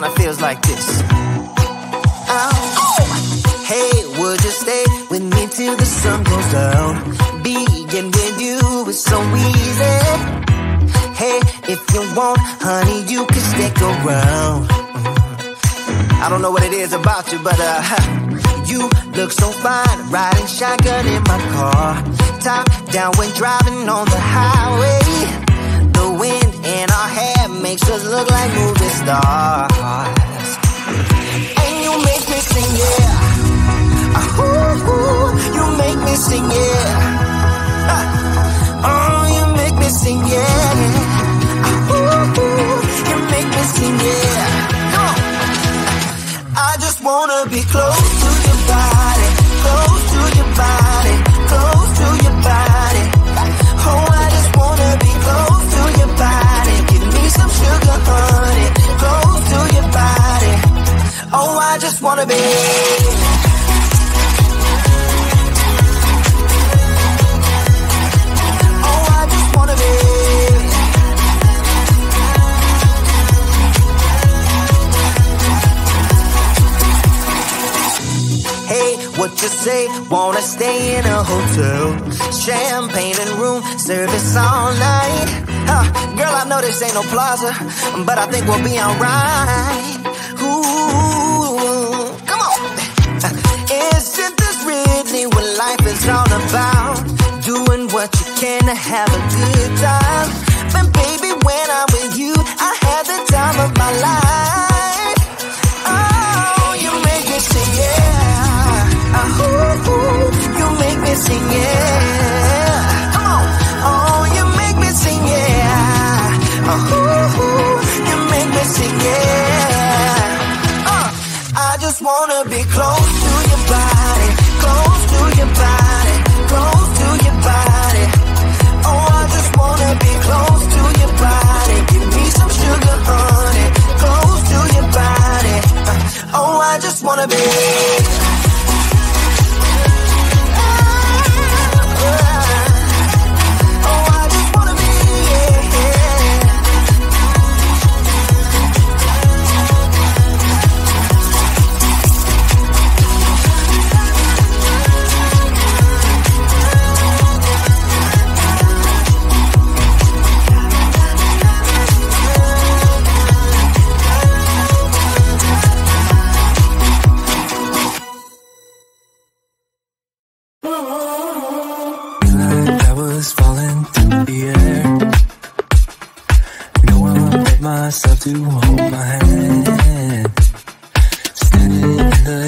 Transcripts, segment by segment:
goes like this. Oh, hey, would you stay with me till the sun goes down? Being with you is so easy. Hey, if you want, honey, you can stick around. I don't know what it is about you, but uh, you look so fine riding shotgun in my car. Top down when driving on the highway. The wind in our hair makes us look like movie stars. And you make me sing, yeah. Ah, ooh, you make me sing, yeah. I just wanna be. Oh, I just wanna be. Hey, what you say? Wanna stay in a hotel? Champagne and room service all night. Huh, girl, I know this ain't no plaza, but I think we'll be alright. Isn't this really what life is all about? Doing what you can to have a good time. But baby, when I'm with you, I have the time of my life. Oh, you make me sing, yeah. Ah, ooh, ooh, you make me sing, yeah. Come on. Oh, you make me sing, yeah. Ah, ooh, ooh, you make me sing, yeah. Uh, I just wanna be close just wanna be.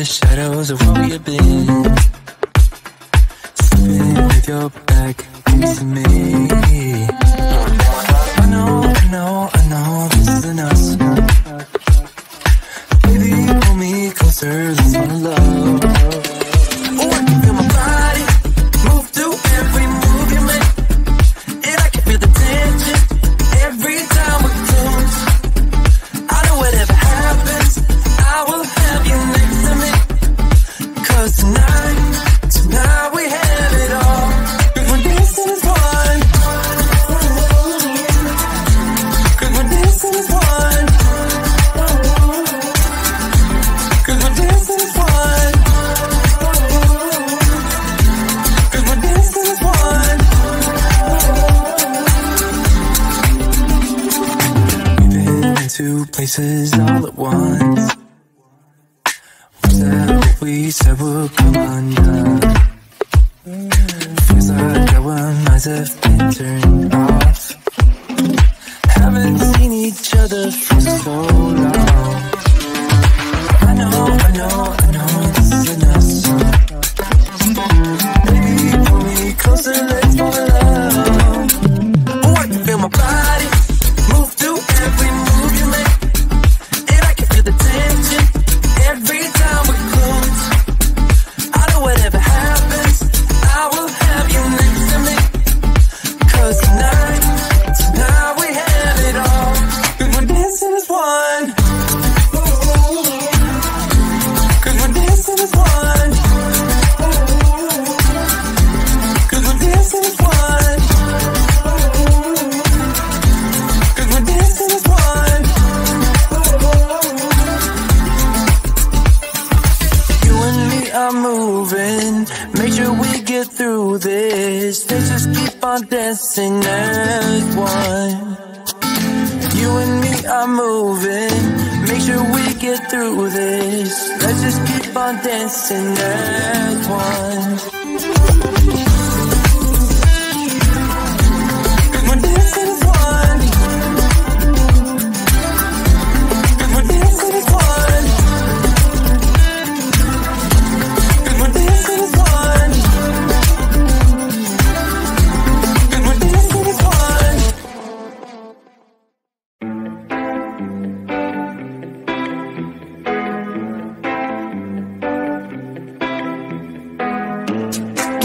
Shadows of where you've been. Sleeping with your back to me. I know, I know, I know this isn't us. Baby, pull me closer, let's fall in love. Places all at once. Was that we said would come undone? Feels like our minds have been turned off. Haven't seen each other for so long. I know, I know, I'm moving. Make sure we get through this. Let's just keep on dancing as one. You and me are moving. Make sure we get through this. Let's just keep on dancing as one.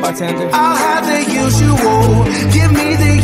bartender? I'll have the usual. Give me the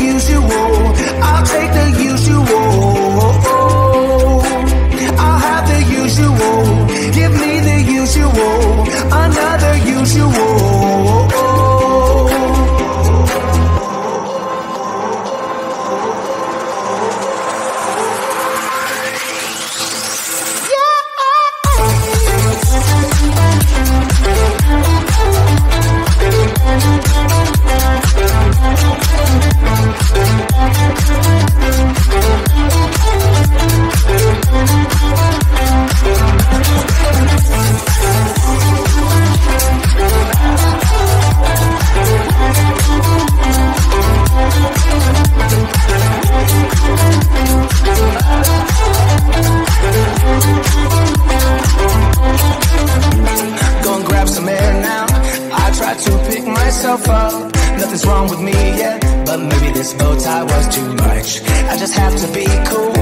was too much. I just have to be cool.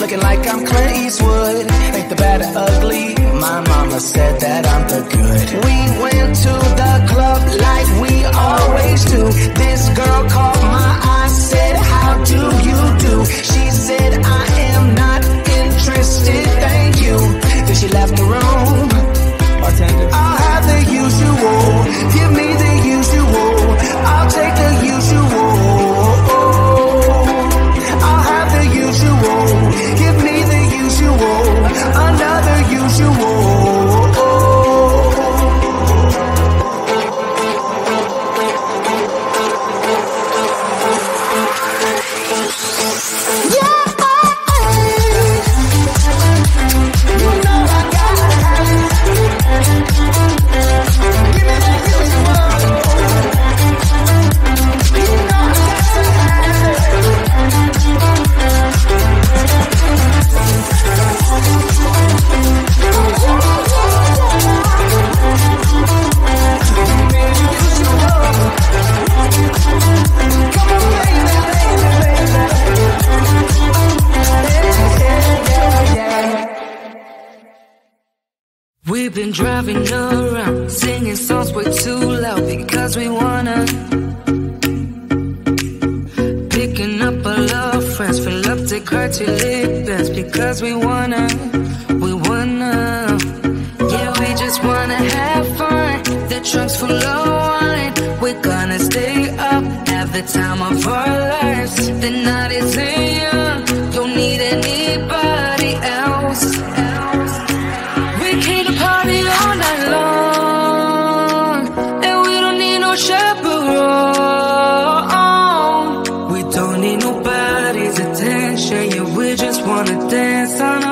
Looking like I'm Clint Eastwood. Ain't the bad or ugly. My mama said that I'm the good. We went to the club like we always do. We've been driving around, singing songs way too loud because we wanna. Picking up all our friends, fill up the car till it because we wanna, we wanna. Yeah, we just wanna have fun. The trunk's full of wine. We're gonna stay up, have the time of our lives. The night is in. attention, yeah, we just wanna dance.